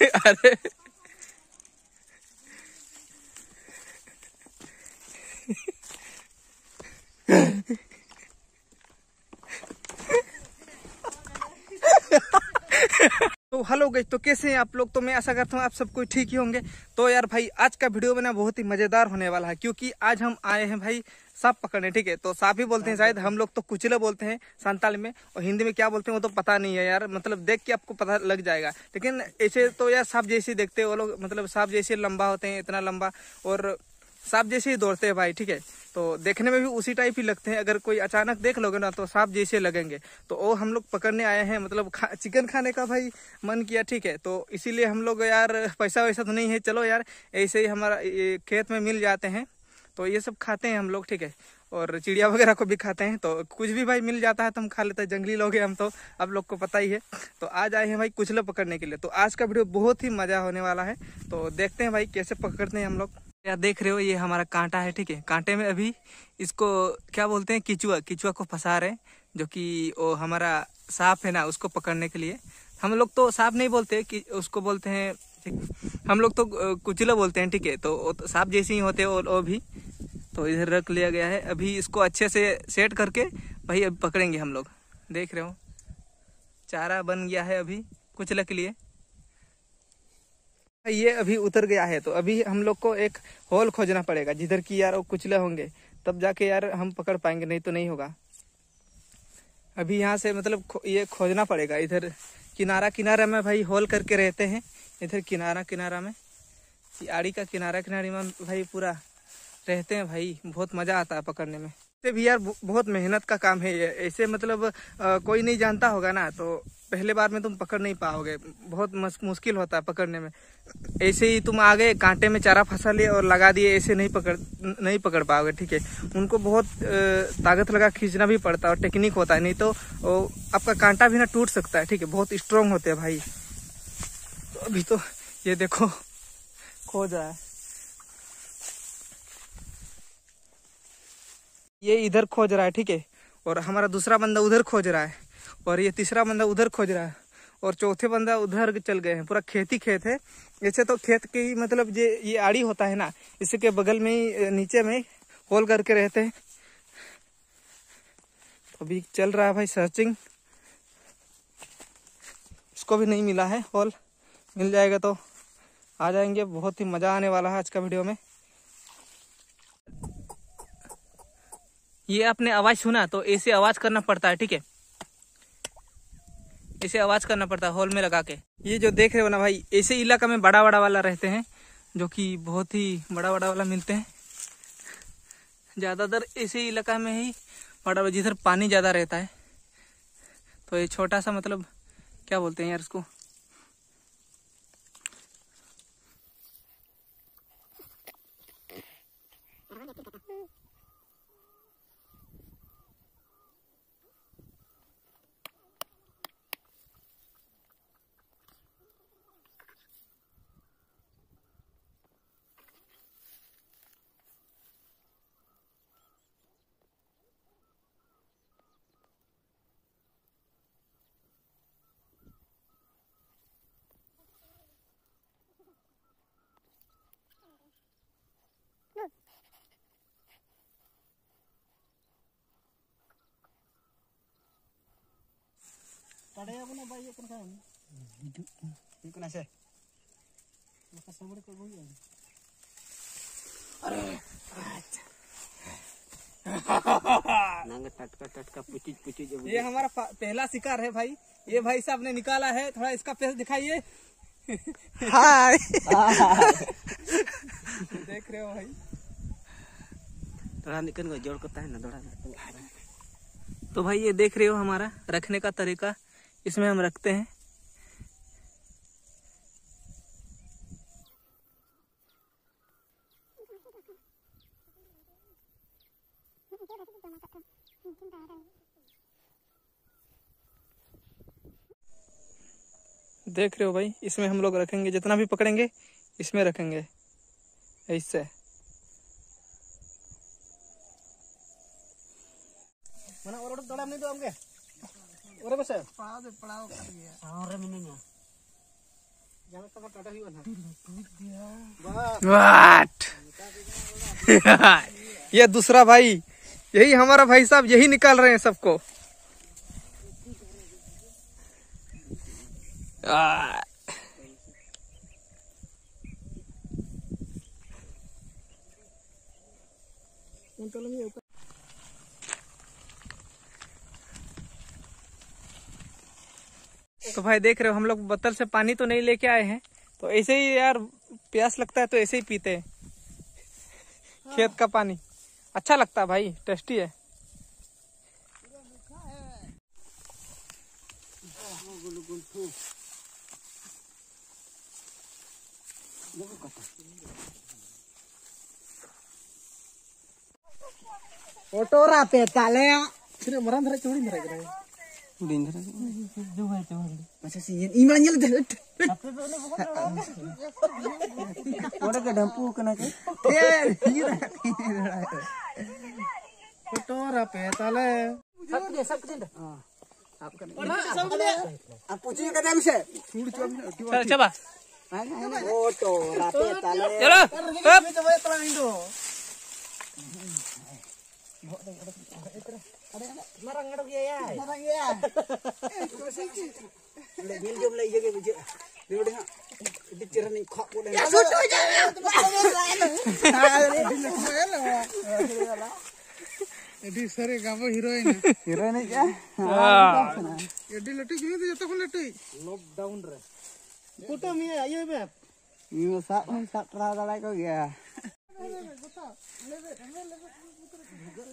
haré hello गई तो कैसे हैं आप लोग? तो मैं आशा करता हूँ आप सब कोई ठीक ही होंगे। तो यार भाई आज का वीडियो बना बहुत ही मज़ेदार होने वाला है क्योंकि आज हम आए हैं भाई सांप पकड़ने ठीक है? तो सांप ही बोलते हैं शायद हम लोग तो कुचले बोलते हैं संताल में और हिंदी में क्या बोलते हैं वो तो पता नहीं है यार मतलब देख के आपको पता लग जाएगा। लेकिन ऐसे तो यार सांप जैसे देखते हैं वो लोग मतलब सांप जैसे लंबा होते हैं इतना लंबा और सांप जैसे ही दौड़ते हैं भाई ठीक है? तो देखने में भी उसी टाइप ही लगते हैं। अगर कोई अचानक देख लोगे ना तो सांप जैसे लगेंगे। तो वो हम लोग पकड़ने आए हैं मतलब खा, चिकन खाने का भाई मन किया ठीक है। तो इसीलिए हम लोग यार पैसा वैसा तो नहीं है। चलो यार ऐसे ही हमारा खेत में मिल जाते हैं। तो ये सब खाते हैं हम लोग ठीक है। और चिड़िया वगैरह को भी खाते हैं। तो कुछ भी भाई मिल जाता है तो हम खा लेते हैं। जंगली लोग हैं हम तो आप लोग को पता ही है। तो आज आए हैं भाई कुचले पकड़ने के लिए। तो आज का वीडियो बहुत ही मज़ा होने वाला है। तो देखते हैं भाई कैसे पकड़ते हैं हम लोग। यार देख रहे हो, ये हमारा कांटा है, ठीक है? कांटे में अभी इसको, क्या बोलते हैं, किचुआ किचुआ को फंसा रहे जो कि वो हमारा सांप है ना, उसको पकड़ने के लिए। हम लोग तो सांप नहीं बोलते कि, उसको बोलते हैं हम लोग तो कुचला बोलते हैं, ठीक है? तो तो सांप जैसे ही होते हैं वो भी तो इधर रख लिया गया है। अभी इसको अच्छे से सेट करके भाई अभी पकड़ेंगे हम लोग। देख रहे हो, चारा बन गया है अभी कुचला के लिए। ये अभी उतर गया है तो अभी हम लोग को एक होल खोजना पड़ेगा जिधर की यार वो कुचले होंगे। तब जाके यार हम पकड़ पाएँगे नहीं तो नहीं होगा। अभी यहाँ से मतलब ये खोजना पड़ेगा इधर किनारा किनारा में भाई होल करके रहते हैं इधर किनारा किनारा में। आड़ी का किनारा किनारे में भाई पूरा रहते हैं भाई बहुत मज़ा आता है पकड़ने में। भी यार बहुत मेहनत का काम है ये ऐसे मतलब आ, कोई नहीं जानता होगा ना तो पहले बार में तुम पकड़ नहीं पाओगे। बहुत मुश्किल होता है पकड़ने में। ऐसे ही तुम आगे कांटे में चारा फंसा लिए और लगा दिए, ऐसे नहीं पकड़ नहीं पकड़ पाओगे, ठीक है। उनको बहुत ताकत लगा खींचना भी पड़ता है और टेक्निक होता है, नहीं तो आपका कांटा भी ना टूट सकता है, ठीक है। बहुत स्ट्रांग होते हैं भाई। तो अभी तो ये देखो, खो है ये इधर खोज रहा है, ठीक है। और हमारा दूसरा बंदा उधर खोज रहा है। और ये तीसरा बंदा उधर खोज रहा है और चौथे बंदा उधर चल गए हैं। पूरा खेती खेत है। ऐसे तो खेत के ही मतलब ये ये आड़ी होता है ना, इसके बगल में ही नीचे में होल करके रहते हैं। अभी चल रहा है भाई सर्चिंग इसको भी नहीं मिला है होल। मिल जाएगा तो आ जाएँगे। बहुत ही मज़ा आने वाला है आज का वीडियो में। ये आपने आवाज़ सुना तो ऐसे आवाज़ करना पड़ता है, ठीक है? ऐसे आवाज़ करना पड़ता है हॉल में लगा के। ये जो देख रहे हो ना भाई, ऐसे इलाका में बड़ा बड़ा वाला रहते हैं, जो कि बहुत ही बड़ा बड़ा वाला मिलते हैं। ज़्यादातर ऐसे इलाका में ही बड़ा जिधर पानी ज़्यादा रहता है। तो ये छोटा सा मतलब क्या बोलते हैं यार इसको? टटका टटका पुचिज पुचिज ये हमारा पहला शिकार है भाई ये भाई साहब ने निकाला है थोड़ा इसका फेस दिखाइए हाय देख रहे हो भाई थोड़ा निकल को जोड़ करता है ना थोड़ा तो भाई ये देख रहे हो हमारा रखने का तरीका इसमें हम रखते हैं। देख रहे हो भाई, इसमें हम लोग रखेंगे, जितना भी पकड़ेंगे, इसमें रखेंगे। ऐसे। mana orang dalam ni tu amke padaw kat dia orang না वाट ये दूसरा भाई यही हमारा भाई साहब यही निकाल रहे हैं सबको आ, तो भाई देख रहे हो, हम लोग बोतल से पानी तो नहीं लेके आए हैं तो ऐसे ही यार, प्यास लगता है तो ऐसे ही पीते हैं हाँ। खेत का पानी अच्छा लगता है भाई, टेस्टी है auto Otora petale ya. Sini meran dhara Danger. Dua itu. Masa sih imannya udah udah. Orang ke dampu kena ke? Eh, iya. Itu apa ya Marang ya. Marang jom udah di udah. Ya gini tuh jatuh letu.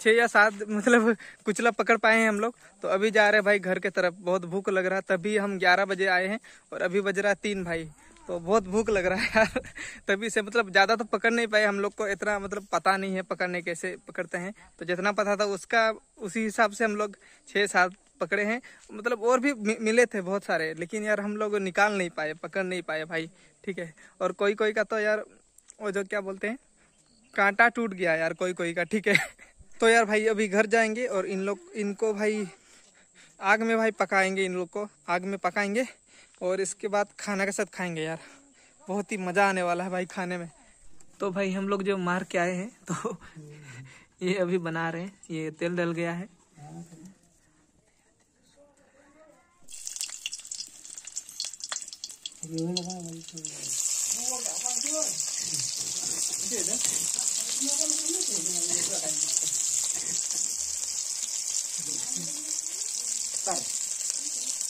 छह या सात मतलब कुचला पकड़ पाए हैं हम लोग। तो अभी जा रहे हैं भाई घर के तरफ़। बहुत भूख लग रहा है। तभी हम ग्यारह बजे आए हैं और अभी बज रहा है तीन भाई। तो बहुत भूख लग रहा है यार। तभी से मतलब ज़्यादा तो पकड़ नहीं पाए हम लोग को। इतना मतलब पता नहीं है पकड़ने कैसे पकड़ते हैं। तो जितना पता था उसका उसी हिसाब से हम लोग छह सात पकड़े हैं। मतलब और भी मिले थे बहुत सारे। लेकिन यार हम लोग निकाल नहीं पाए, पकड़ नहीं पाए भाई। ठीक है। और कोई कोई का तो यार वो जो क्या बोलते हैं, कांटा टूट गया यार कोई कोई का। ठीक है। तो यार भाई अभी घर जाएँगे और इन लोग, इनको भाई आग में भाई पकाएँगे इन लोग को, आग में पकाएँगे और इसके बाद खाना के साथ खाएँगे यार। बहुत ही मज़ा आने वाला है भाई खाने में। तो भाई हम लोग जो मार के आए हैं तो ये अभी बना रहे हैं, ये तेल डल गया है।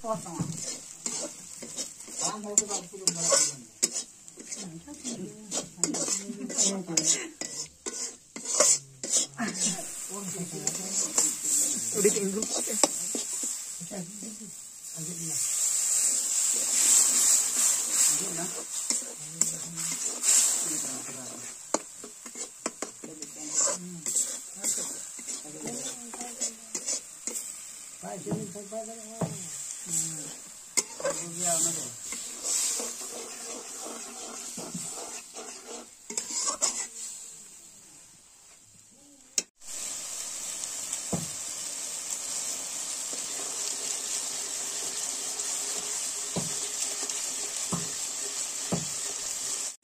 做什么？咱们不知道，不知道干什么。我们这个，我们这个，我们这个，我们这个。我们这个。ભૂગી આવનો છે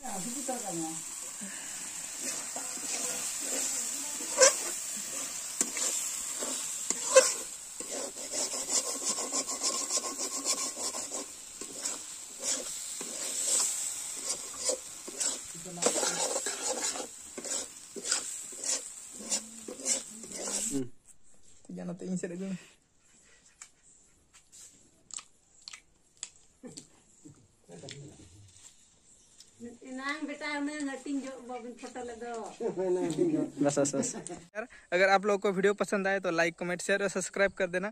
야, 누구 따가냐? जो बबिन फ़ोटो लगाओ बस बस बस यार अगर आप लोगों को वीडियो पसंद आए तो लाइक कमेंट शेयर और सब्सक्राइब कर देना।